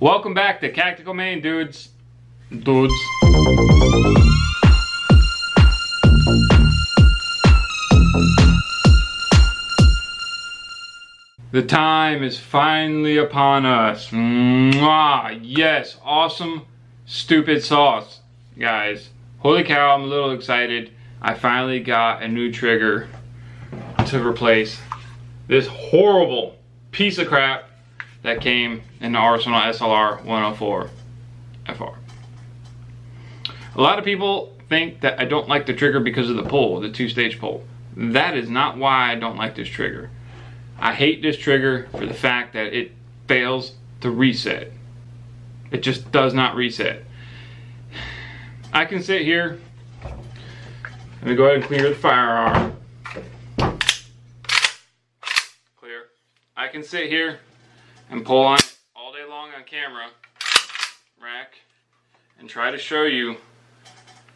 Welcome back to Tactical Main, dudes. Dudes. The time is finally upon us. Mwah! Yes, awesome, stupid sauce, guys. Holy cow, I'm a little excited. I finally got a new trigger to replace this horrible piece of crap that came in the Arsenal SLR 104 FR. A lot of people think that I don't like the trigger because of the pull, the two-stage pull. That is not why I don't like this trigger. I hate this trigger for the fact that it fails to reset. It just does not reset. I can sit here. Let me go ahead and clear the firearm. Clear. I can sit here and pull on it all day long on camera, rack, and try to show you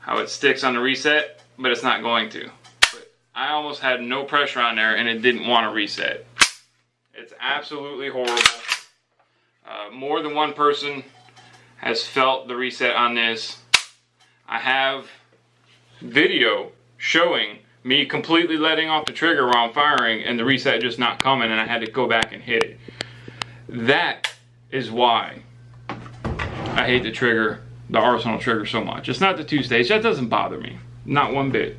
how it sticks on the reset, but it's not going to. But I almost had no pressure on there and it didn't want to reset. It's absolutely horrible. Uh, more than one person has felt the reset on this. I have video showing me completely letting off the trigger while I'm firing and the reset just not coming and I had to go back and hit it. That is why I hate the trigger, the Arsenal trigger so much. It's not the two stage, that doesn't bother me, not one bit.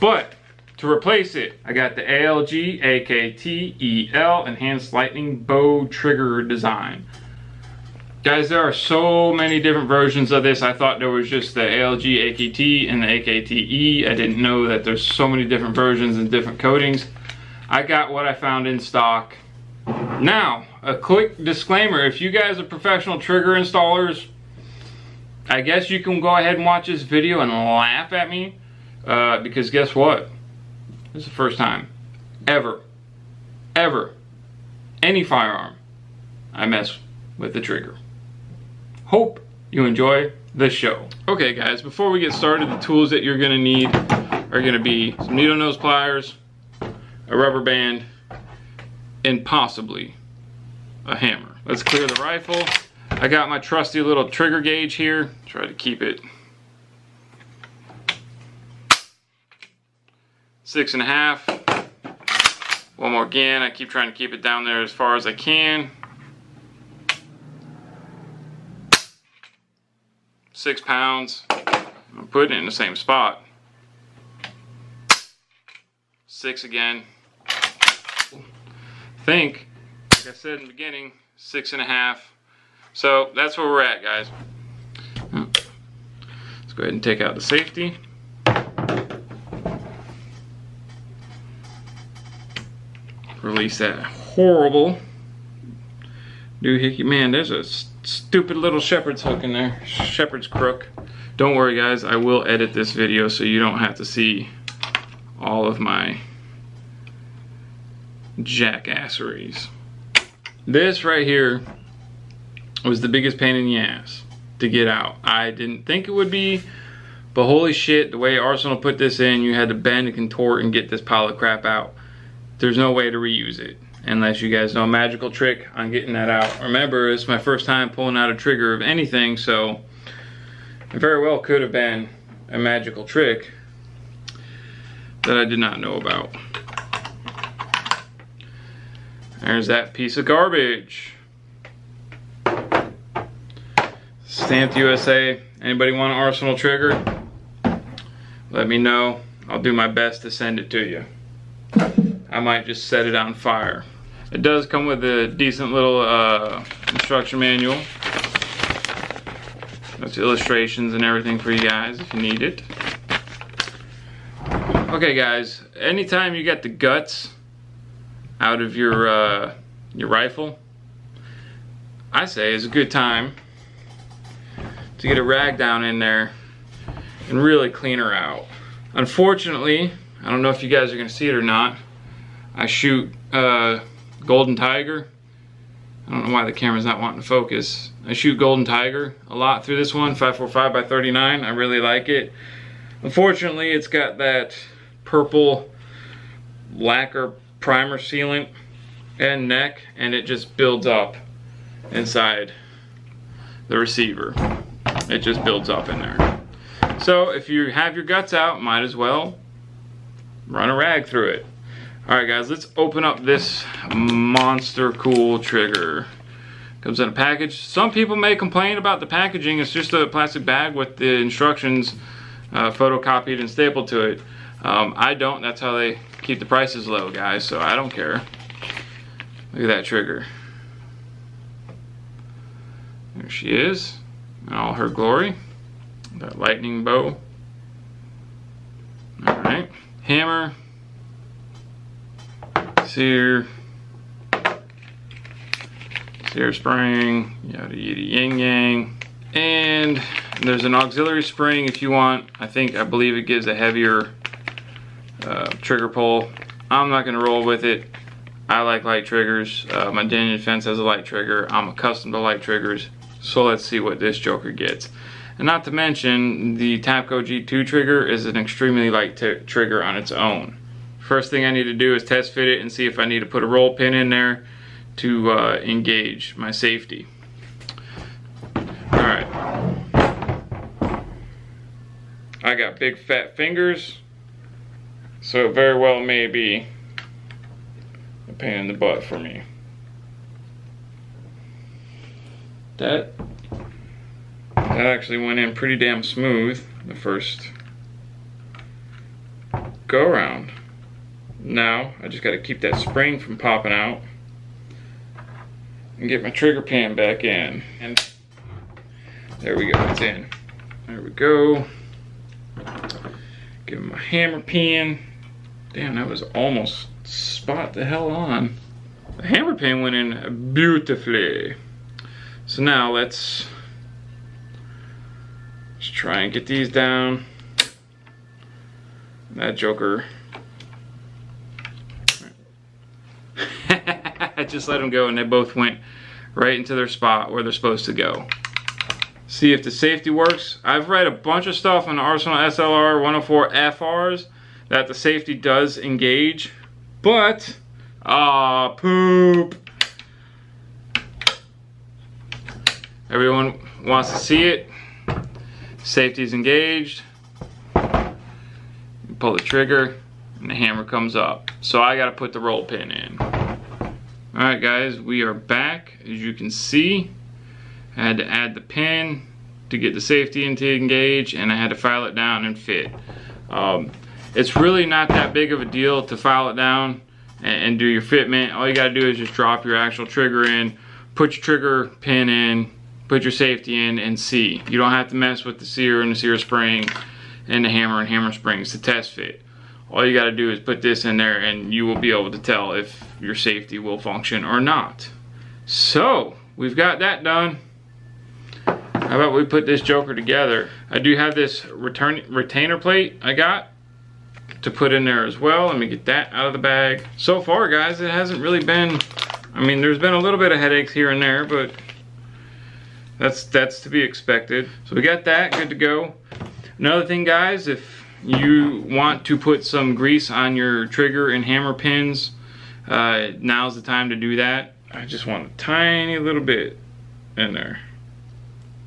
But to replace it, I got the ALG AKT-EL Enhanced Lightning Bow Trigger Design. Guys, there are so many different versions of this. I thought there was just the ALG AKT and the AKT-E. I didn't know that there's so many different versions and different coatings. I got what I found in stock. Now, a quick disclaimer. If you guys are professional trigger installers, I guess you can go ahead and watch this video and laugh at me. Uh, because guess what? This is the first time ever, ever, any firearm I mess with the trigger. Hope you enjoy the show. Okay guys, before we get started, the tools that you're gonna need are gonna be some needle nose pliers, a rubber band, and possibly a hammer. Let's clear the rifle. I got my trusty little trigger gauge here. Try to keep it six and a half. One more again, I keep trying to keep it down there as far as I can. Six pounds. I'm putting it in the same spot. Six again. Think, like I said in the beginning, six and a half. So that's where we're at, guys. Let's go ahead and take out the safety. release that horrible doohickey. Man, there's a stupid little shepherd's hook in there. Shepherd's crook. Don't worry guys, I will edit this video so you don't have to see all of my jackasseries. This right here was the biggest pain in the ass to get out. I didn't think it would be, but holy shit, the way Arsenal put this in, you had to bend and contort and get this pile of crap out there's no way to reuse it unless you guys know a magical trick on getting that out. Remember, it's my first time pulling out a trigger of anything, so it very well could have been a magical trick that I did not know about. There's that piece of garbage. Stamped USA. Anybody want an Arsenal trigger? Let me know. I'll do my best to send it to you. I might just set it on fire. It does come with a decent little uh, instruction manual. That's illustrations and everything for you guys if you need it. Okay guys, anytime you get the guts out of your uh, your rifle, I say is a good time to get a rag down in there and really clean her out. Unfortunately, I don't know if you guys are gonna see it or not, I shoot uh, Golden Tiger. I don't know why the camera's not wanting to focus. I shoot Golden Tiger a lot through this one, 545 by 39. I really like it. Unfortunately, it's got that purple lacquer primer sealant and neck, and it just builds up inside the receiver. It just builds up in there. So if you have your guts out, might as well run a rag through it. All right, guys, let's open up this monster cool trigger. Comes in a package. Some people may complain about the packaging. It's just a plastic bag with the instructions uh, photocopied and stapled to it. Um, I don't. That's how they keep the prices low, guys, so I don't care. Look at that trigger. There she is in all her glory. That lightning bow. All right. Hammer. Sear. Sear spring. Yada yada yang yang. And there's an auxiliary spring if you want. I think, I believe it gives a heavier uh, trigger pull. I'm not to roll with it. I like light triggers. Uh, my Daniel Defense has a light trigger. I'm accustomed to light triggers. So let's see what this Joker gets. And not to mention, the Tapco G2 trigger is an extremely light trigger on its own. First thing I need to do is test fit it and see if I need to put a roll pin in there to uh, engage my safety. Alright. I got big fat fingers, so it very well may be a pain in the butt for me. That that actually went in pretty damn smooth the first go around. Now I just got to keep that spring from popping out and get my trigger pin back in. And there we go, it's in. There we go. Give my hammer pin. Damn, that was almost spot the hell on. The hammer pin went in beautifully. So now let's, let's try and get these down. That joker. I just let them go and they both went right into their spot where they're supposed to go. See if the safety works. I've read a bunch of stuff on the Arsenal SLR 104 FRs that the safety does engage, but, ah, poop. Everyone wants to see it. Safety's engaged. You pull the trigger and the hammer comes up. So I gotta put the roll pin in. Alright guys, we are back. As you can see, I had to add the pin to get the safety into engage and I had to file it down and fit. Um, it's really not that big of a deal to file it down and, and do your fitment. All you gotta do is just drop your actual trigger in, put your trigger pin in, put your safety in and see. You don't have to mess with the sear and the sear spring and the hammer and hammer springs to test fit. All you got to do is put this in there and you will be able to tell if your safety will function or not. So, we've got that done. How about we put this joker together? I do have this return, retainer plate I got to put in there as well. Let me get that out of the bag. So far, guys, it hasn't really been, I mean, there's been a little bit of headaches here and there, but that's that's to be expected. So we got that good to go. Another thing guys, if you want to put some grease on your trigger and hammer pins, uh, now's the time to do that. I just want a tiny little bit in there.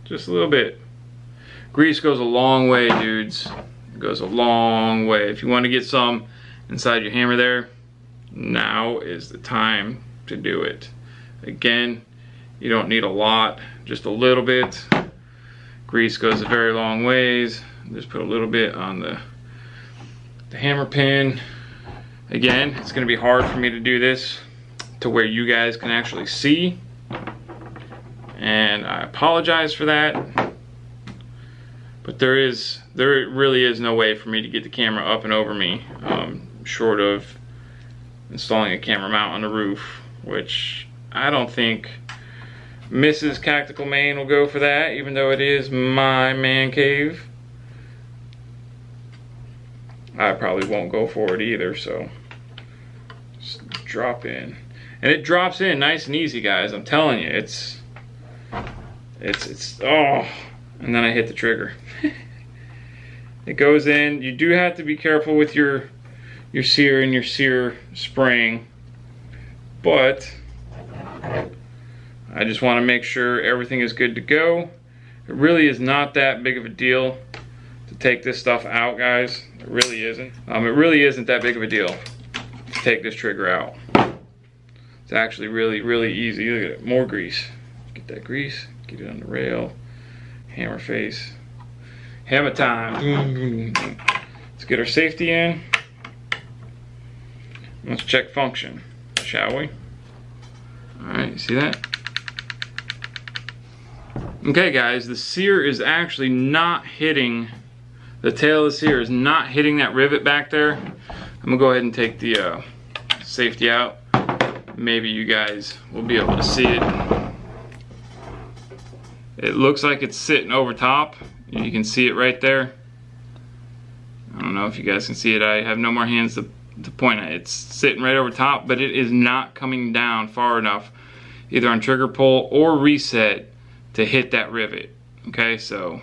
Just a little bit. Grease goes a long way, dudes. It goes a long way. If you want to get some inside your hammer there, now is the time to do it. Again, you don't need a lot, just a little bit. Grease goes a very long ways. Just put a little bit on the, the hammer pin. Again, it's gonna be hard for me to do this to where you guys can actually see. And I apologize for that. But there is, there really is no way for me to get the camera up and over me, um, short of installing a camera mount on the roof, which I don't think Mrs. Tactical Maine will go for that, even though it is my man cave. I probably won't go for it either, so just drop in. And it drops in nice and easy, guys. I'm telling you, it's, it's, it's, oh, and then I hit the trigger. it goes in. You do have to be careful with your, your sear and your sear spring, but I just want to make sure everything is good to go. It really is not that big of a deal to take this stuff out, guys. It really isn't. Um, it really isn't that big of a deal to take this trigger out. It's actually really, really easy. Look at it, more grease. Get that grease, get it on the rail, hammer face. Hammer time. Let's get our safety in. Let's check function, shall we? All right, see that? Okay guys, the sear is actually not hitting, the tail of the sear is not hitting that rivet back there. I'm gonna go ahead and take the uh, safety out. Maybe you guys will be able to see it. It looks like it's sitting over top. You can see it right there. I don't know if you guys can see it. I have no more hands to, to point at. It's sitting right over top, but it is not coming down far enough, either on trigger pull or reset, to hit that rivet. Okay, so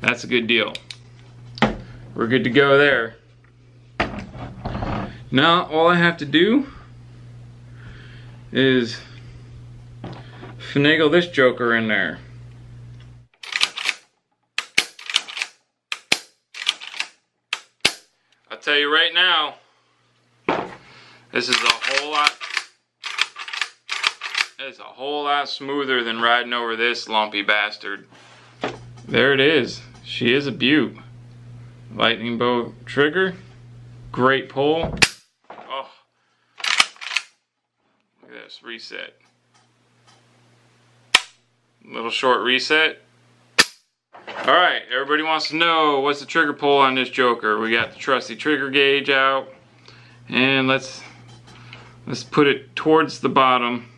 that's a good deal. We're good to go there. Now, all I have to do is finagle this joker in there. Tell you right now, this is a whole lot, it's a whole lot smoother than riding over this lumpy bastard. There it is. She is a beaut. Lightning bolt trigger. Great pull. Oh. Look at this. Reset. Little short reset. Alright, everybody wants to know what's the trigger pull on this Joker. We got the trusty trigger gauge out. And let's let's put it towards the bottom.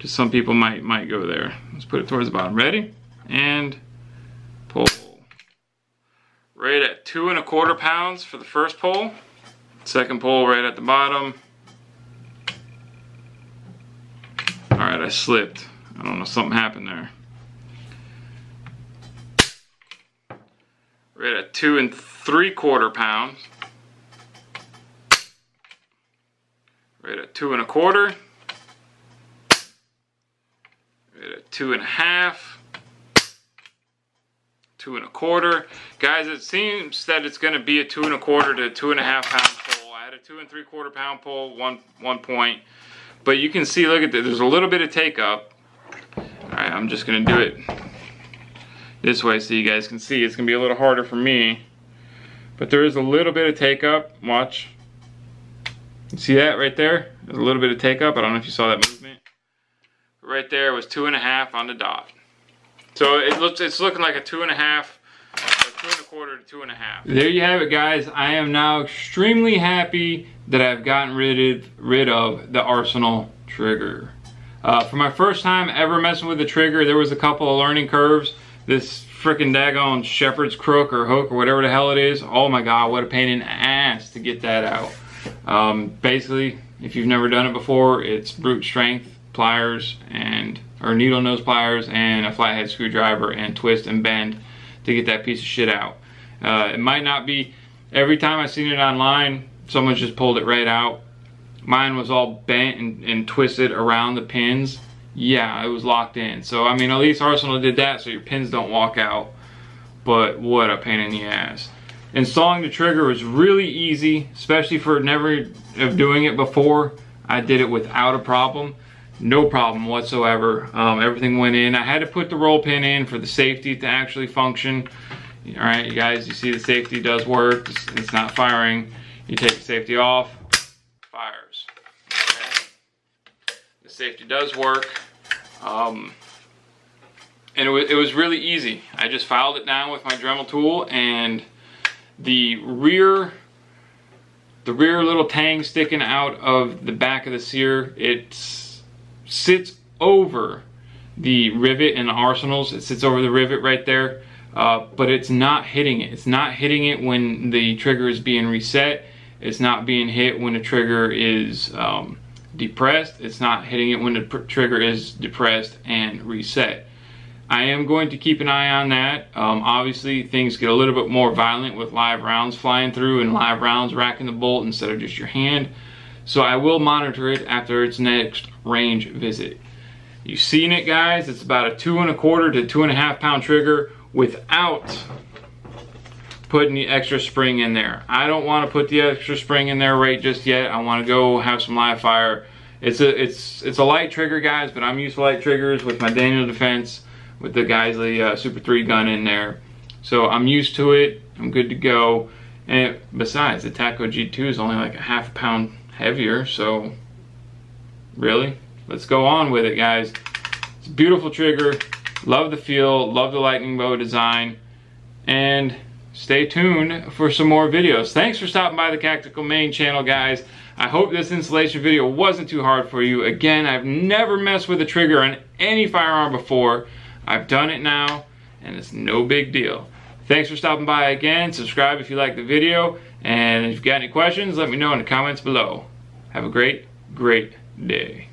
Just some people might might go there. Let's put it towards the bottom. Ready? And pull. Right at two and a quarter pounds for the first pull. Second pull right at the bottom. Alright, I slipped. I don't know, something happened there. Right at a two and three quarter pounds. Right at a two and a quarter. Right at two and a half. Two and a quarter. Guys, it seems that it's going to be a two and a quarter to two and a half pound pull. I had a two and three quarter pound pull, one, one point. But you can see, look at this, there's a little bit of take up. Alright, I'm just going to do it this way so you guys can see. It's going to be a little harder for me. But there is a little bit of take up. Watch. You see that right there? There's a little bit of take up. I don't know if you saw that movement. Right there was two and a half on the dot. So it looks it's looking like a two and a half, two and a quarter to two and a half. There you have it guys. I am now extremely happy that I've gotten rid of, rid of the Arsenal trigger. Uh, for my first time ever messing with the trigger, there was a couple of learning curves this freaking daggone shepherd's crook or hook or whatever the hell it is. Oh my god, what a pain in the ass to get that out. Um, basically, if you've never done it before, it's brute strength, pliers, and or needle nose pliers, and a flathead screwdriver, and twist and bend to get that piece of shit out. Uh, it might not be every time I've seen it online, someone just pulled it right out. Mine was all bent and, and twisted around the pins yeah, it was locked in. So, I mean, at least Arsenal did that so your pins don't walk out. But what a pain in the ass. Installing the trigger was really easy, especially for never of doing it before. I did it without a problem. No problem whatsoever. Um, everything went in. I had to put the roll pin in for the safety to actually function. All right, you guys, you see the safety does work. It's, it's not firing. You take the safety off, fires. Okay. The safety does work. Um, and it was, it was really easy. I just filed it down with my Dremel tool and the rear the rear little tang sticking out of the back of the sear, it sits over the rivet and the arsenals. It sits over the rivet right there, uh, but it's not hitting it. It's not hitting it when the trigger is being reset. It's not being hit when the trigger is um, depressed. It's not hitting it when the trigger is depressed and reset. I am going to keep an eye on that. Um, obviously, things get a little bit more violent with live rounds flying through and live rounds racking the bolt instead of just your hand. So I will monitor it after its next range visit. You've seen it guys, it's about a two and a quarter to two and a half pound trigger without putting the extra spring in there. I don't want to put the extra spring in there right just yet. I want to go have some live fire. It's a it's it's a light trigger, guys, but I'm used to light triggers with my Daniel Defense with the Geissele uh, Super 3 gun in there. So I'm used to it. I'm good to go. And besides, the Tapco G2 is only like a half pound heavier, so really, let's go on with it, guys. It's a beautiful trigger. Love the feel. Love the lightning bow design. And stay tuned for some more videos. Thanks for stopping by the Tactical Main channel, guys. I hope this installation video wasn't too hard for you. Again, I've never messed with a trigger on any firearm before. I've done it now, and it's no big deal. Thanks for stopping by again. Subscribe if you like the video. And if you've got any questions, let me know in the comments below. Have a great, great day.